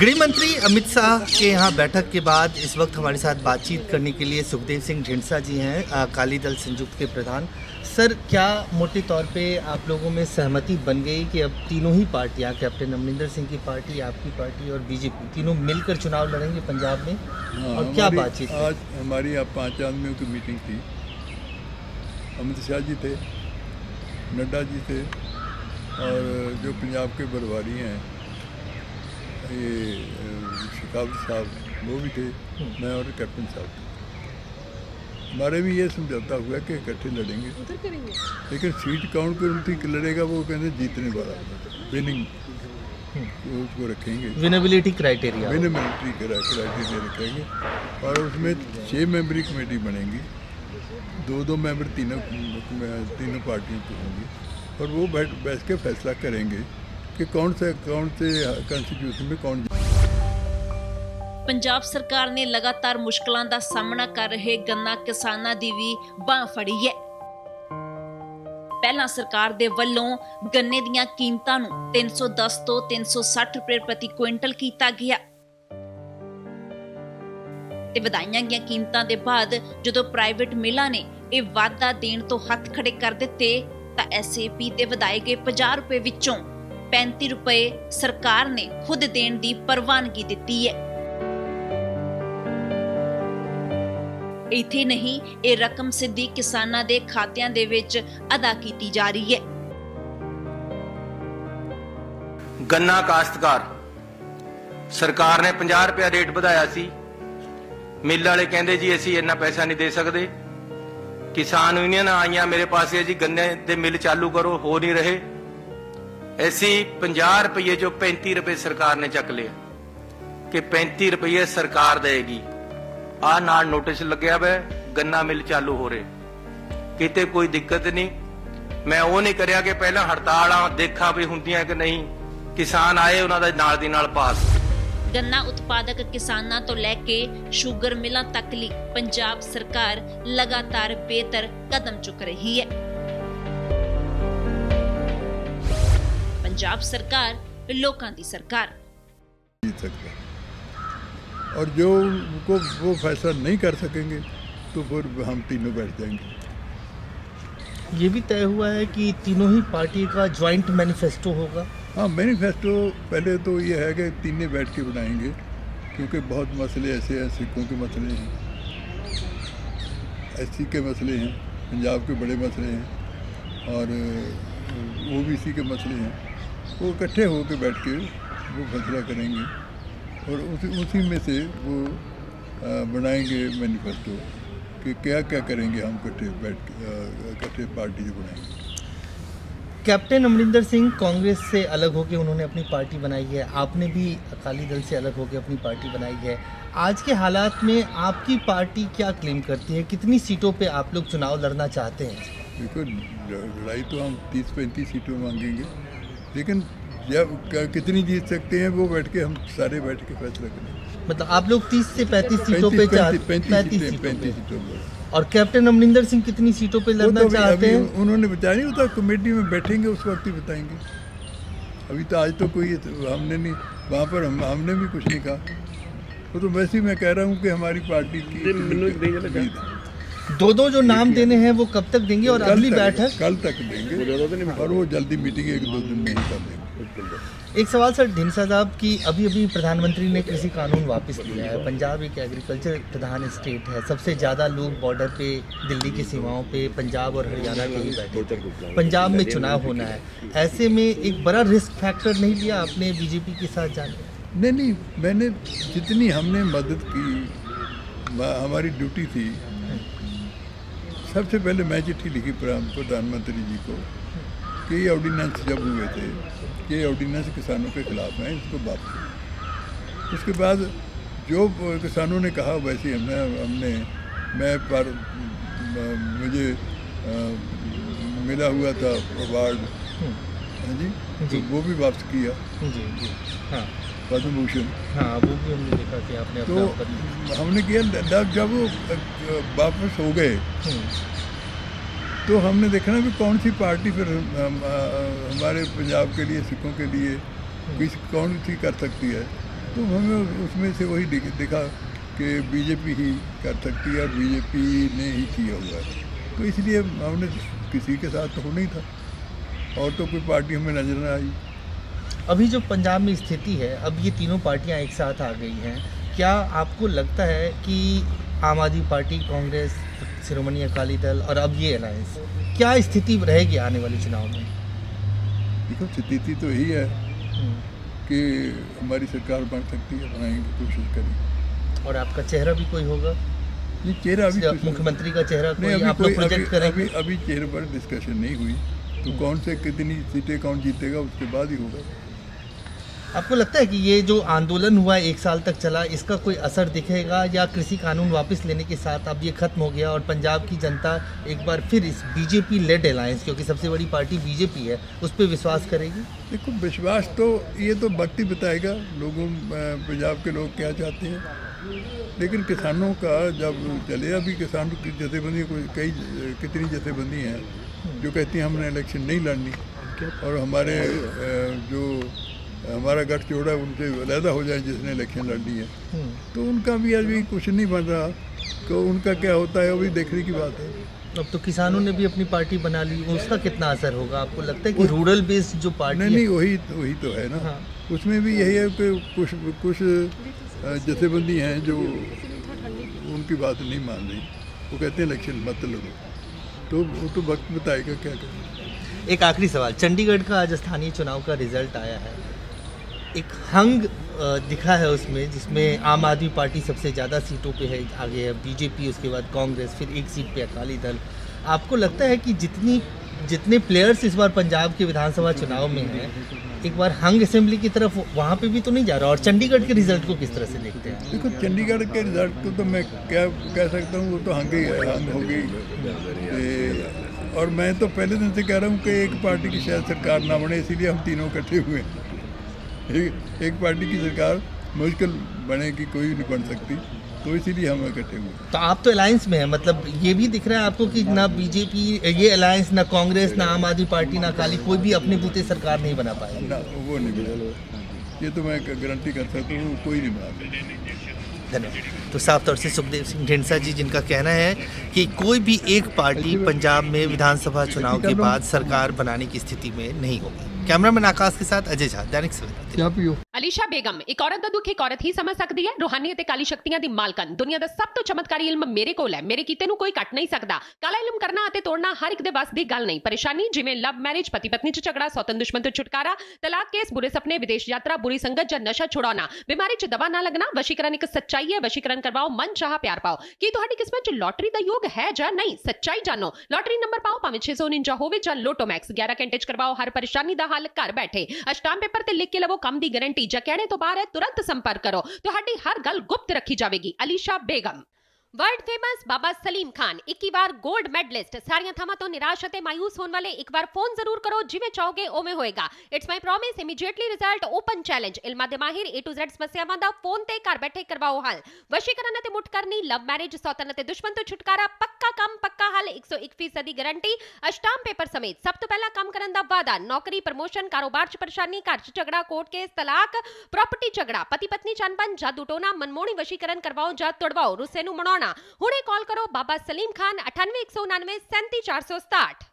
गृह मंत्री अमित शाह के यहाँ बैठक के बाद इस वक्त हमारे साथ बातचीत करने के लिए सुखदेव सिंह ढिंडसा जी हैं अकाली दल संयुक्त के प्रधान। सर क्या मोटे तौर पे आप लोगों में सहमति बन गई कि अब तीनों ही पार्टियाँ कैप्टन अमरिंदर सिंह की पार्टी आपकी पार्टी और बीजेपी तीनों मिलकर चुनाव लड़ेंगे पंजाब में? हाँ, और क्या बातचीत आज हमारी यहाँ पाँच आदमियों की मीटिंग थी। अमित शाह जी थे नड्डा जी थे और जो पंजाब के बरवारी हैं ये अ, साहब वो भी थे हम्म। मैं और कैप्टन साहब थे। हमारे भी ये समझौता हुआ कि इकट्ठे लड़ेंगे। लेकिन सीट काउंट कर उनकी लड़ेगा वो कहते जीतने वाला। विनिंग हम्म। उसको रखेंगे। विनेबिलिटी क्राइटेरिया मैंने मिलिट्री क्राइटेरिया रखेंगे। और उसमें छः मेंबरी कमेटी बनेगी। दो दो मेंबर तीनों तीनों पार्टियों की होंगी। और वो बैठ बैठ के फैसला करेंगे। कि कौन से कौन से कॉन्स्टिट्यूशन में कौन ਪੰਜਾਬ ਸਰਕਾਰ ਨੇ ਲਗਾਤਾਰ ਮੁਸ਼ਕਲਾਂ ਦਾ ਸਾਹਮਣਾ ਕਰ ਰਹੇ ਗੰਨਾ ਕਿਸਾਨਾਂ ਦੀ ਵੀ ਬਾਹ ਫੜੀ ਹੈ ਪਹਿਲਾਂ ਸਰਕਾਰ ਦੇ ਵੱਲੋਂ ਗੰਨੇ ਦੀਆਂ ਕੀਮਤਾਂ ਨੂੰ 310 ਤੋਂ 360 ਰੁਪਏ ਪ੍ਰਤੀ ਕੁਇੰਟਲ ਕੀਤਾ ਗਿਆ ਤੇ ਵਧਾਈਆਂ ਗਈਆਂ ਕੀਮਤਾਂ ਦੇ ਬਾਅਦ ਜਦੋਂ ਪ੍ਰਾਈਵੇਟ ਮਿਲਾਂ ਨੇ ਇਹ ਵਾਅਦਾ ਦੇਣ ਤੋਂ ਹੱਥ ਖੜੇ ਕਰ ਦਿੱਤੇ ਤਾਂ ਐਸਏਪੀ ਤੇ ਵਧਾਏ ਗਏ 50 ਰੁਪਏ ਵਿੱਚੋਂ 35 ਰੁਪਏ ਸਰਕਾਰ ਨੇ ਖੁਦ ਦੇਣ ਦੀ ਪ੍ਰਵਾਨਗੀ ਦਿੱਤੀ ਹੈ। ਇੱਥੇ ਨਹੀਂ, ਇਹ ਰਕਮ ਸਿੱਧੀ ਕਿਸਾਨਾਂ ਦੇ ਖਾਤਿਆਂ ਦੇ ਵਿੱਚ ਅਦਾ ਕੀਤੀ ਜਾ ਰਹੀ ਹੈ। ਗੰਨਾ ਕਾਸ਼ਤਕਾਰ। ਸਰਕਾਰ ਨੇ 50 ਰੁਪਏ ਰੇਟ ਵਧਾਇਆ ਸੀ। ਮਿੱਲ ਵਾਲੇ ਕਹਿੰਦੇ ਜੀ, ਅਸੀਂ ਇੰਨਾ ਪੈਸਾ ਨਹੀਂ ਦੇ ਸਕਦੇ। ਕਿਸਾਨ ਯੂਨੀਅਨ ਆਈਆਂ, ਮੇਰੇ ਪਾਸੇ ਜੀ, ਗੰਨੇ ਦੇ ਮਿੱਲ ਚਾਲੂ ਕਰੋ, ਹੋ ਨਹੀਂ ਰਹੇ। ਐਸੀ 50 ਰੁਪਏ ਜੋ 35 ਰੁਪਏ ਸਰਕਾਰ ਨੇ ਚੱਕ ਲਿਆ ਕਿ 35 ਰੁਪਏ ਸਰਕਾਰ ਦੇਗੀ ਆ ਨਾਲ ਨੋਟਿਸ ਲੱਗਿਆ ਵਾ ਗੰਨਾ ਮਿਲ ਚਾਲੂ ਹੋ ਰਹੇ ਕਿਤੇ ਕੋਈ ਦਿੱਕਤ ਨਹੀਂ ਮੈਂ ਉਹ ਨਹੀਂ ਕਰਿਆ ਕਿ ਪਹਿਲਾਂ ਹੜਤਾਲਾਂ ਦੇਖਾਂ ਵੀ ਹੁੰਦੀਆਂ ਕਿ ਨਹੀਂ ਕਿਸਾਨ ਆਏ ਉਹਨਾਂ ਦਾ ਨਾਲ ਦੀ ਨਾਲ ਪਾਸ ਗੰਨਾ ਉਤਪਾਦਕ ਕਿਸਾਨਾਂ ਤੋਂ ਲੈ ਕੇ ਸ਼ੂਗਰ ਮਿਲਾਂ ਤੱਕ ਲਈ ਪੰਜਾਬ ਸਰਕਾਰ ਲਗਾਤਾਰ ਬਿਹਤਰ ਕਦਮ ਚੁੱਕ ਰਹੀ ਹੈ ਪੰਜਾਬ ਸਰਕਾਰ ਲੋਕਾਂ ਦੀ ਸਰਕਾਰ जीत सकता और जो उनको वो फैसला नहीं कर सकेंगे तो फिर हम तीनों बैठ जाएंगे ये भी तय हुआ है कि तीनों ही पार्टी का ज्वाइंट मैनिफेस्टो होगा हाँ मैनिफेस्टो पहले तो ये है कि तीनों बैठ के बनाएंगे क्योंकि बहुत मसले ऐसे हैं सिखों के मसले हैं एससी के मसले हैं पंजाब के बड़े मसले हैं और ओबीसी के मसले हैं वो इकट्ठे होकर बैठ के वो फैसला करेंगे और उसी उसी में से वो बनाएँगे मैनिफेस्टो कि क्या क्या करेंगे हम इकट्ठे बैठ इकट्ठे पार्टी जो बनाएँगे। कैप्टन अमरिंदर सिंह कांग्रेस से अलग होकर उन्होंने अपनी पार्टी बनाई है। आपने भी अकाली दल से अलग होकर अपनी पार्टी बनाई है। आज के हालात में आपकी पार्टी क्या क्लेम करती है? कितनी सीटों पे आप लोग चुनाव लड़ना चाहते हैं? देखो लड़ाई तो हम तीस पैंतीस सीटों मांगेंगे। लेकिन जब कितनी जीत सकते हैं वो बैठ के हम सारे बैठ के फैसला करें मतलब आप लोग 30 से 35 सीटों पे पैंतीस चाहते पैंतीस सीटों पैंतीस पर और कैप्टन अमरिंदर सिंह कितनी सीटों पे लड़ना तो चाहते हैं? उन्होंने बताया नहीं होता कमेटी में बैठेंगे उस वक्त ही बताएँगे। अभी तो आज तो कोई हमने नहीं वहाँ पर हम हमने भी कुछ नहीं कहा। वो तो वैसे ही मैं कह रहा हूँ कि हमारी पार्टी की। दो दो जो नाम देने हैं वो कब तक देंगे और कल अगली बैठक? कल तक देंगे। और वो जल्दी मीटिंग एक दो दिन में ही कर देंगे। एक सवाल सर ढिंसा साहब की अभी अभी प्रधानमंत्री ने कृषि कानून वापस लिया है। पंजाब एक एग्रीकल्चर प्रधान स्टेट है। सबसे ज़्यादा लोग बॉर्डर पे दिल्ली की सीमाओं पे पंजाब और हरियाणा के ही बैठे थे। पंजाब में चुनाव होना है। ऐसे में एक बड़ा रिस्क फैक्टर नहीं लिया आपने बीजेपी के साथ जाने? नहीं नहीं मैंने जितनी हमने मदद की हमारी ड्यूटी थी सबसे पहले मैं चिट्ठी लिखी प्रधानमंत्री जी को कि ये ऑर्डिनेंस जब हुए थे कि ये ऑर्डिनेंस किसानों के खिलाफ हैं इसको वापस। उसके बाद जो किसानों ने कहा वैसे हमने हमने मैं पर मुझे अ, मिला हुआ था अवार्ड। हाँ जी? जी। तो वो भी वापस किया। जी जी। हाँ। पद्म भूषण हाँ वो भी हमने देखा कि आपने तो हमने किया जब जब वो वापस हो गए। हम्म, तो हमने देखा ना कि कौन सी पार्टी फिर हम, हमारे पंजाब के लिए सिखों के लिए किस कौन सी कर सकती है? तो हमें उसमें से वही दिख- दिखा कि बीजेपी ही कर सकती है और बीजेपी ने ही किया हुआ है। तो इसलिए हमने किसी के साथ तो होना ही था। और तो कोई पार्टी हमें नज़र न आई। अभी जो पंजाब में स्थिति है अब ये तीनों पार्टियाँ एक साथ आ गई हैं क्या आपको लगता है कि आम आदमी पार्टी कांग्रेस शिरोमणि अकाली दल और अब ये अलायंस क्या स्थिति रहेगी आने वाले चुनाव में? देखो स्थिति तो यही है। कि हमारी सरकार बन सकती है बनाएँगे कोशिश करेंगे और आपका चेहरा भी कोई होगा? ये चेहरा अभी मुख्यमंत्री का चेहरा नहीं कोई अभी आप लोग प्रोजेक्ट करेंगे? अभी अभी चेहरे पर डिस्कशन नहीं हुई। तो कौन से कितनी सीटें कौन जीतेगा उसके बाद ही होगा। आपको लगता है कि ये जो आंदोलन हुआ एक साल तक चला, इसका कोई असर दिखेगा या कृषि कानून वापस लेने के साथ अब ये खत्म हो गया और पंजाब की जनता एक बार फिर इस बीजेपी लेड अलायंस क्योंकि सबसे बड़ी पार्टी बीजेपी है, उस पर विश्वास करेगी? देखो, विश्वास तो ये तो वक्त ही बताएगा, लोगों पंजाब के लोग क्या चाहते हैं। लेकिन किसानों का जब चले, अभी किसानों की जथेबंदी, कोई, कई, कितनी जथेबंदी हैं, जो कहती हैं, हमने इलेक्शन नहीं लड़नी। और हमारे जो हमारा गठजोड़ है उनसे अलहदा हो जाए जिसने इलेक्शन लड़नी है। हम्म। तो उनका भी अभी कुछ नहीं बन रहा। तो उनका क्या होता है वो भी देखने की बात है। अब तो किसानों ने भी अपनी पार्टी बना ली। उसका कितना असर होगा? आपको लगता है कि रूरल बेस्ड जो पार्टी नहीं है नहीं वही वही तो है ना। हाँ। उसमें भी यही है कि कुछ कुछ जथेबंदी हैं जो उनकी बात नहीं मान रही। वो कहते हैं इलेक्शन मत लड़ो। तो वो तो वक्त बताएगा क्या करें। एक आखिरी सवाल। चंडीगढ़ का आज स्थानीय चुनाव का रिज़ल्ट आया है। एक हंग दिखा है उसमें, जिसमें आम आदमी पार्टी सबसे ज़्यादा सीटों पे है, आगे है बीजेपी, उसके बाद कांग्रेस, फिर एक सीट पे अकाली दल। आपको लगता है कि जितनी, जितने प्लेयर्स इस बार पंजाब के विधानसभा चुनाव में हैं, एक बार हंग असेंबली की तरफ़ वहाँ पे भी तो नहीं जा रहा? और चंडीगढ़ के रिज़ल्ट को किस तरह से देखते हैं? देखो, चंडीगढ़ के रिज़ल्ट को तो मैं क्या कह सकता हूँ, वो तो हंग ही है हंग। हो गई और मैं तो पहले दिन से कह रहा हूँ कि एक पार्टी की शायद सरकार ना बने, इसीलिए हम तीनों इकट्ठे हुए हैं। एक, एक पार्टी की सरकार मुश्किल बने बनेगी कोई नहीं बन सकती तो इसीलिए हम इकट्ठे हुए। तो आप तो अलायंस में हैं मतलब ये भी दिख रहा है आपको कि ना बीजेपी ये अलायंस ना कांग्रेस ना आम आदमी पार्टी ना अकाली कोई भी अपने बूते सरकार नहीं बना पाया। ना वो नहीं बना। ये तो मैं गारंटी कर सकता हूँ कोई नहीं बना धन्यवाद। तो साफ़ तौर से सुखदेव सिंह ढींडसा जी जिनका कहना है कि कोई भी एक पार्टी पंजाब में विधानसभा चुनाव के बाद सरकार बनाने की स्थिति में नहीं होगी। कैमरामैन आकाश के साथ अजय झा दैनिक सवेरा क्या पियो ਅਲੀਸ਼ਾ ਬੇਗਮ ਇੱਕ ਔਰਤ ਦਾ ਦੁੱਖ ਇੱਕ ਔਰਤ ਹੀ ਸਮਝ ਸਕਦੀ ਹੈ ਰੋਹਾਨੀ ਅਤੇ ਕਾਲੀ ਸ਼ਕਤੀਆਂ ਦੀ ਮਾਲਕਨ ਦੁਨੀਆ ਦਾ ਸਭ ਤੋਂ ਚਮਤਕਾਰੀ ਇਲਮ ਮੇਰੇ ਕੋਲ ਹੈ ਮੇਰੇ ਕੀਤੇ ਨੂੰ ਕੋਈ ਕੱਟ ਨਹੀਂ ਸਕਦਾ ਕਾਲਾ ਇਲਮ ਕਰਨਾ ਅਤੇ ਤੋੜਨਾ ਹਰ ਇੱਕ ਦੇ ਵੱਸ ਦੀ ਗੱਲ ਨਹੀਂ ਪਰੇਸ਼ਾਨੀ ਜਿਵੇਂ ਲਵ ਮੈਰਿਜ ਪਤੀ ਪਤਨੀ ਚ ਝਗੜਾ ਸੌਤਨ ਦੁਸ਼ਮਣ ਤੋਂ ਛੁਟਕਾਰਾ ਤਲਾਕ ਕੇਸ ਬੁਰੇ ਸੁਪਨੇ ਵਿਦੇਸ਼ ਯਾਤਰਾ ਬੁਰੀ ਸੰਗਤ ਜਾਂ ਨਸ਼ਾ ਛੁਡਾਉਣਾ ਬਿਮਾਰੀ ਚ ਦਵਾ ਨਾ ਲੱਗਣਾ ਵਸ਼ੀਕਰਨ ਇੱਕ ਸੱਚਾਈ ਹੈ ਵਸ਼ੀਕਰਨ ਕਰਵਾਓ ਮਨ ਚਾਹਾ ਪਿਆਰ ਪਾਓ ਕੀ ਤੁਹਾਡੀ ਕਿਸਮਤ ਚ ਲੋਟਰੀ ਦਾ ਯੋਗ ਹੈ ਜਾਂ ਨਹੀਂ ਸੱਚਾਈ ਜਾਣੋ ਲੋਟਰੀ ਨੰਬਰ ਪਾਓ ਭਾਵੇਂ 649 ਹੋਵੇ ਜਾਂ ਲੋਟੋ ਮੈਕਸ 11 ਘੰਟੇ ਚ ਕਰਵਾਓ ਹਰ ਪਰੇਸ਼ਾਨੀ ਦਾ ਹੱਲ ਘਰ ਬੈਠੇ ਅਸ਼ਟਾਮ ਪੇਪਰ ਤੇ ਲਿਖ ਕੇ ਲਵੋ ਕੰਮ ਦੀ ਗਾਰੰਟੀ ਜਾਂ ਕਹਿਣੇ ਤੋਂ ਬਾਹਰ ਹੈ ਤੁਰੰਤ ਸੰਪਰਕ ਕਰੋ ਤੁਹਾਡੀ ਹਰ ਗੱਲ ਗੁਪਤ ਰੱਖੀ ਜਾਵੇਗੀ ਅਲੀਸ਼ਾ ਬੇਗਮ વર્લ્ડ ફેમસ બાબા સલીમ ખાન એકી बार गोल्ड मेडलिस्ट सारिया थामा तो निराश थे मायूस होने वाले एक बार फ़ोन ज़रूर करो जिमें चाहोगे, ओमें होएगा। It's my promise immediately result open challenge इल्मा दे माहिर ए टू जेड समस्यावां दा फ़ोन ते घर बैठे करवाओ हल। वशीकरण ते मुटकरनी लव मैरिज सौतन ते दुश्मन तो छुटकारा, पक्का काम, पक्का हल 101% दी गारंटी अष्टाम पेपर समेत। सब तो पहला काम करन दा वादा, नौकरी प्रमोशन कारोबार च परेशानी, घर च झगड़ा कोर्ट केस तलाक प्रॉपर्टी झगड़ा पति पत्नी जानपन जादू टोना मनमोणी वशीकरण करवाओ जा तोड़वाओ रुसे नु मनो हरियाणा हूने कॉल करो बाबा सलीम खान अठानवे एक सौ उन्नवे सैंती चार सौ सताठ